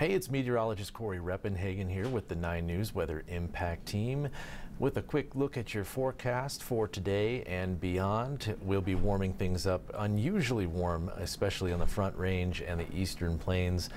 Hey, it's meteorologist Cory Reppenhagen here with the 9 News Weather Impact Team with a quick look at your forecast for today and beyond. We'll be warming things up unusually warm, especially on the Front Range and the Eastern Plains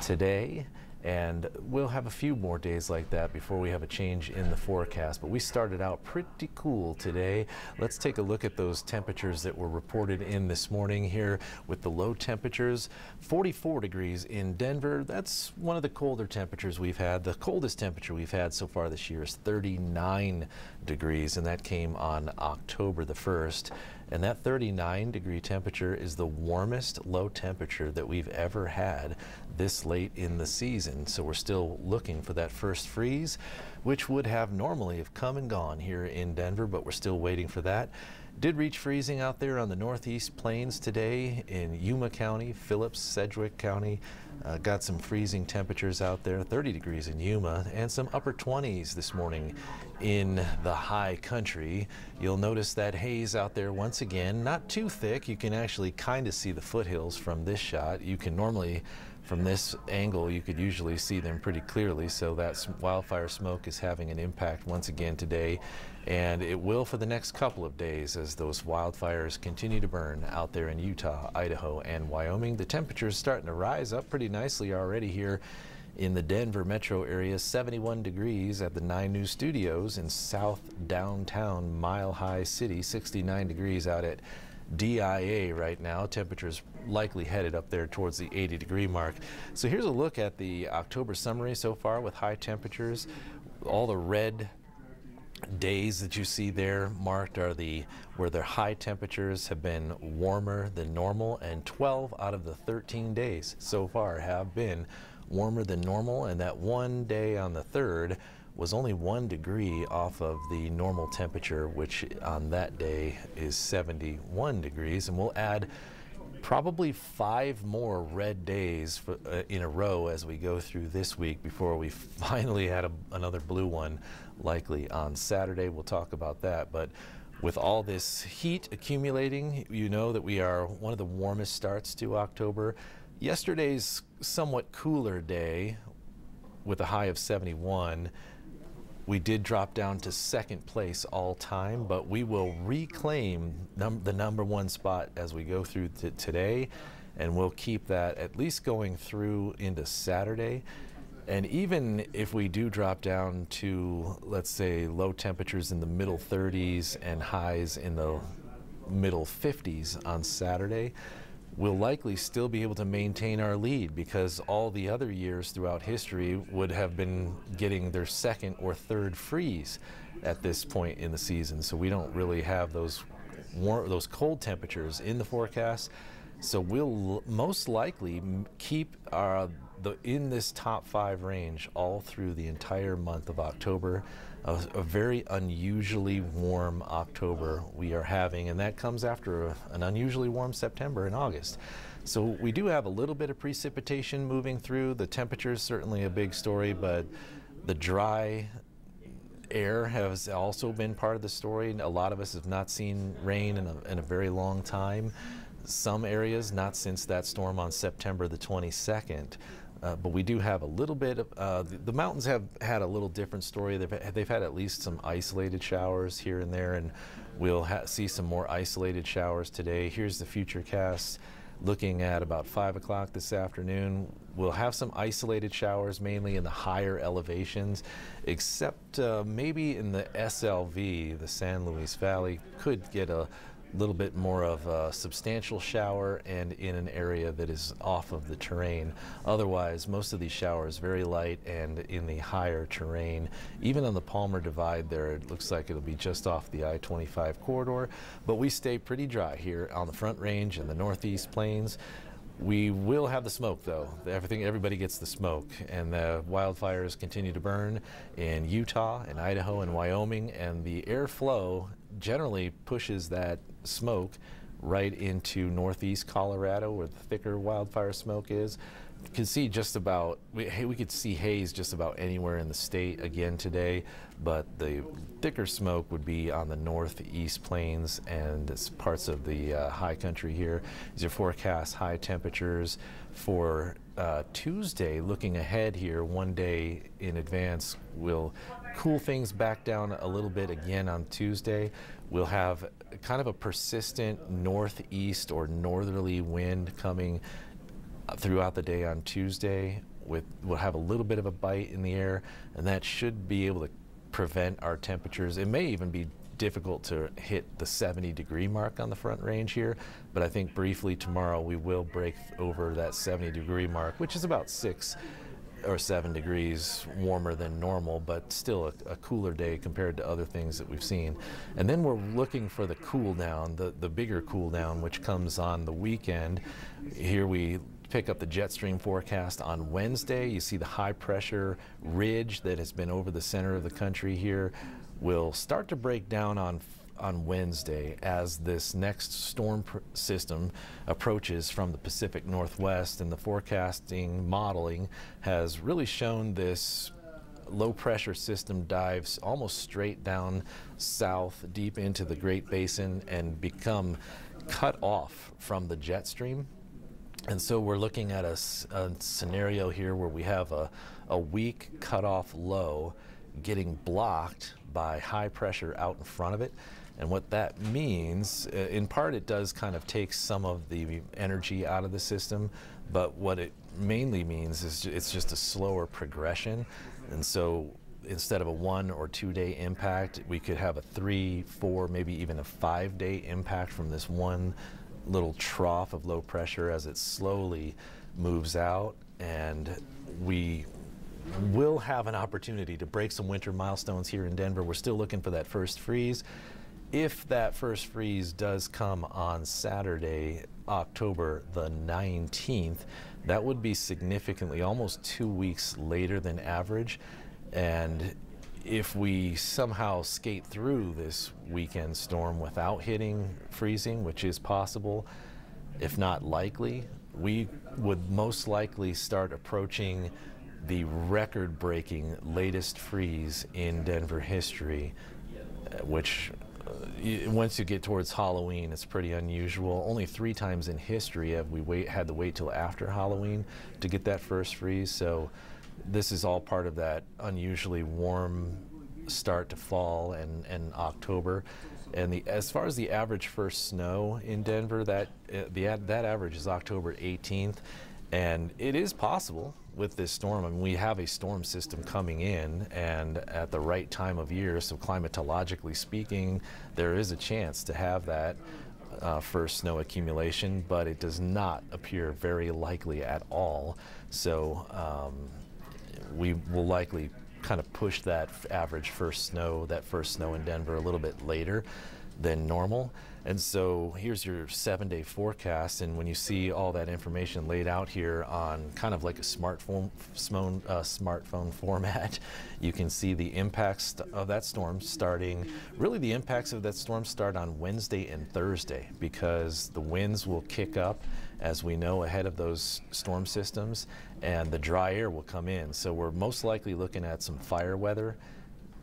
today and we'll have a few more days like that before we have a change in the forecast. But we started out pretty cool today. Let's take a look at those temperatures that were reported in this morning here with the low temperatures. 44 degrees in Denver. That's one of the colder temperatures we've had. The coldest temperature we've had so far this year is 39 degrees, and that came on October the 1st. And that 39 degree temperature is the warmest low temperature that we've ever had this late in the season. So we're still looking for that first freeze, which would have normally have come and gone here in Denver, but we're still waiting for that. Did reach freezing out there on the northeast plains today in Yuma County, Phillips, Sedgwick County. Uh, got some freezing temperatures out there, 30 degrees in Yuma, and some upper 20s this morning in the high country. You'll notice that haze out there once again, not too thick. You can actually kind of see the foothills from this shot. You can normally from this angle, you could usually see them pretty clearly, so that wildfire smoke is having an impact once again today, and it will for the next couple of days as those wildfires continue to burn out there in Utah, Idaho, and Wyoming. The temperature is starting to rise up pretty nicely already here in the Denver metro area, 71 degrees at the 9 News Studios in south downtown Mile High City, 69 degrees out at DIA right now. Temperatures likely headed up there towards the 80 degree mark. So here's a look at the October summary so far with high temperatures. All the red days that you see there marked are the where their high temperatures have been warmer than normal and 12 out of the 13 days so far have been warmer than normal and that one day on the third was only one degree off of the normal temperature, which on that day is 71 degrees. And we'll add probably five more red days for, uh, in a row as we go through this week before we finally had a, another blue one likely on Saturday. We'll talk about that. But with all this heat accumulating, you know that we are one of the warmest starts to October. Yesterday's somewhat cooler day with a high of 71 we did drop down to second place all time, but we will reclaim num the number one spot as we go through today, and we'll keep that at least going through into Saturday. And even if we do drop down to, let's say, low temperatures in the middle 30s and highs in the middle 50s on Saturday, we'll likely still be able to maintain our lead because all the other years throughout history would have been getting their second or third freeze at this point in the season. So we don't really have those warm, those cold temperatures in the forecast. So we'll most likely keep our the, in this top five range all through the entire month of October. A, a, very unusually warm October we are having, and that comes after a, an unusually warm September and August. So we do have a little bit of precipitation moving through. The temperature is certainly a big story, but the dry air has also been part of the story. A lot of us have not seen rain in a, in a very long time. Some areas, not since that storm on September the 22nd. Uh, but we do have a little bit of, uh, the, the, mountains have had a little different story. They've, they've had at least some isolated showers here and there, and we'll see some more isolated showers today. Here's the future cast looking at about 5 o'clock this afternoon. We'll have some isolated showers, mainly in the higher elevations, except uh, maybe in the SLV, the San Luis Valley, could get a little bit more of a substantial shower and in an area that is off of the terrain. Otherwise, most of these showers very light and in the higher terrain. Even on the Palmer Divide there, it looks like it'll be just off the I-25 corridor, but we stay pretty dry here on the Front Range and the Northeast Plains. We will have the smoke, though. Everything, everybody gets the smoke, and the wildfires continue to burn in Utah and Idaho and Wyoming, and the airflow generally pushes that smoke right into northeast Colorado where the thicker wildfire smoke is. Can see just about, we, we could see haze just about anywhere in the state again today, but the thicker smoke would be on the northeast plains and parts of the uh, high country here. Are forecast high temperatures for uh, Tuesday, looking ahead here one day in advance, will cool things back down a little bit again on Tuesday. We'll have kind of a persistent northeast or northerly wind coming throughout the day on Tuesday. With, we'll have a little bit of a bite in the air, and that should be able to prevent our temperatures. It may even be difficult to hit the 70 degree mark on the front range here, but I think briefly tomorrow we will break over that 70 degree mark, which is about six or seven degrees warmer than normal, but still a, a, cooler day compared to other things that we've seen. And then we're looking for the cool down, the, the bigger cool down, which comes on the weekend. Here we pick up the jet stream forecast on Wednesday. You see the high pressure ridge that has been over the center of the country here will start to break down on on Wednesday as this next storm system approaches from the Pacific Northwest and the forecasting modeling has really shown this low pressure system dives almost straight down south deep into the Great Basin and become cut off from the jet stream. And so we're looking at a, a scenario here where we have a, a weak cutoff low getting blocked by high pressure out in front of it. And what that means, uh, in part, it does kind of take some of the energy out of the system, but what it mainly means is it's just a slower progression. And so instead of a one or two day impact, we could have a three, four, maybe even a five day impact from this one little trough of low pressure as it slowly moves out. And we will have an opportunity to break some winter milestones here in Denver. We're still looking for that first freeze. If that first freeze does come on Saturday, October the 19th, that would be significantly almost two weeks later than average. And if we somehow skate through this weekend storm without hitting freezing, which is possible, if not likely, we would most likely start approaching the record breaking latest freeze in Denver history, uh, which uh, once you get towards Halloween, it's pretty unusual. Only three times in history have we wait, had to wait till after Halloween to get that first freeze. So this is all part of that unusually warm start to fall and, and October. And the, as far as the average first snow in Denver, that uh, the that average is October 18th, and it is possible with this storm. I mean, we have a storm system coming in, and at the right time of year, so climatologically speaking, there is a chance to have that uh, first snow accumulation, but it does not appear very likely at all. So um, we will likely kind of push that average first snow, that first snow in Denver, a little bit later than normal. And so here's your seven day forecast. And when you see all that information laid out here on kind of like a smartphone, uh, smartphone format, you can see the impacts of that storm starting, really the impacts of that storm start on Wednesday and Thursday because the winds will kick up as we know ahead of those storm systems and the dry air will come in. So we're most likely looking at some fire weather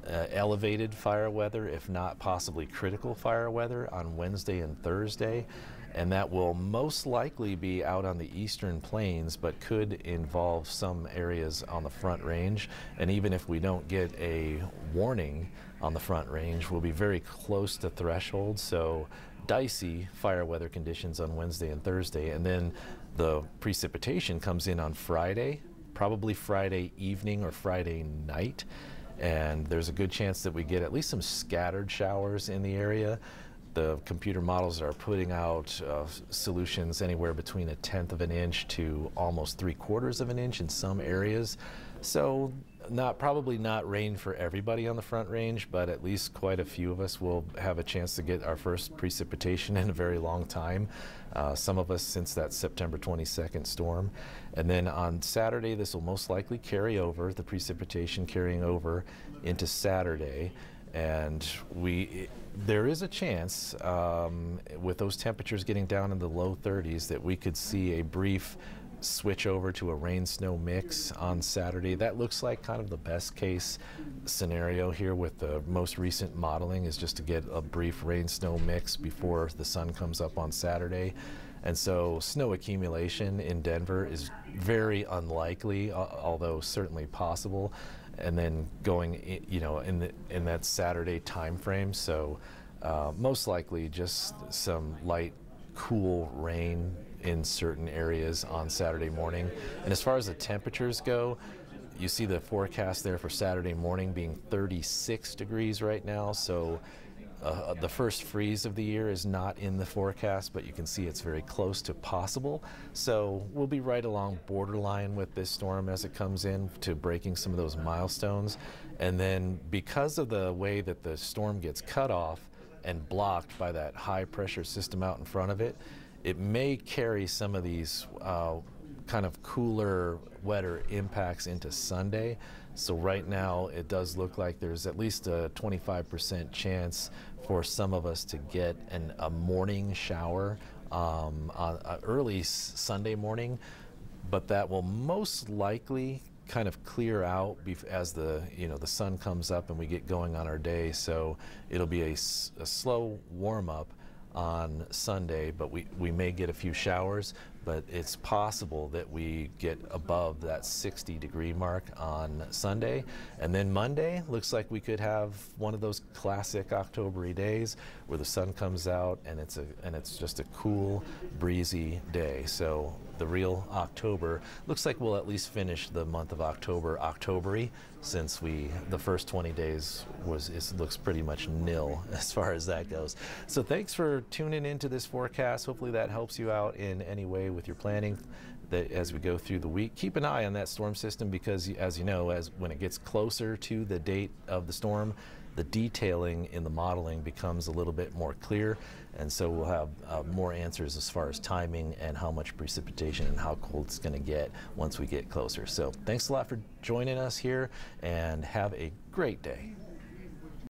uh, elevated fire weather, if not possibly critical fire weather, on Wednesday and Thursday. And that will most likely be out on the eastern plains, but could involve some areas on the front range. And even if we don't get a warning on the front range, we'll be very close to threshold. So dicey fire weather conditions on Wednesday and Thursday. And then the precipitation comes in on Friday, probably Friday evening or Friday night and there's a good chance that we get at least some scattered showers in the area. The computer models are putting out uh, solutions anywhere between a tenth of an inch to almost three quarters of an inch in some areas. So not probably not rain for everybody on the front range, but at least quite a few of us will have a chance to get our first precipitation in a very long time. Uh, some of us since that September 22nd storm. And then on Saturday, this will most likely carry over, the precipitation carrying over into Saturday. And we, there is a chance um, with those temperatures getting down in the low 30s that we could see a brief switch over to a rain snow mix on Saturday. That looks like kind of the best case scenario here with the most recent modeling is just to get a brief rain snow mix before the sun comes up on Saturday. And so snow accumulation in Denver is very unlikely, although certainly possible. And then going, you know, in the, in that Saturday time frame. So uh, most likely just some light, cool rain in certain areas on Saturday morning. And as far as the temperatures go, you see the forecast there for Saturday morning being 36 degrees right now. So uh, the first freeze of the year is not in the forecast, but you can see it's very close to possible. So we'll be right along borderline with this storm as it comes in to breaking some of those milestones. And then because of the way that the storm gets cut off and blocked by that high pressure system out in front of it, it may carry some of these uh, kind of cooler, wetter impacts into Sunday. So right now it does look like there's at least a 25% chance for some of us to get an, a morning shower um, on, uh, early Sunday morning, but that will most likely kind of clear out as the you know the sun comes up and we get going on our day. So it'll be a, a slow warm up on Sunday, but we, we may get a few showers, but it's possible that we get above that 60 degree mark on Sunday. And then Monday looks like we could have one of those classic Octobery days where the sun comes out and it's a and it's just a cool, breezy day. So the real October looks like we'll at least finish the month of October Octobery since we the first 20 days was it looks pretty much nil as far as that goes. So thanks for tuning into this forecast. Hopefully that helps you out in any way with your planning that as we go through the week. Keep an eye on that storm system because as you know, as when it gets closer to the date of the storm, the detailing in the modeling becomes a little bit more clear. And so we'll have uh, more answers as far as timing and how much precipitation and how cold it's going to get once we get closer. So thanks a lot for joining us here and have a great day.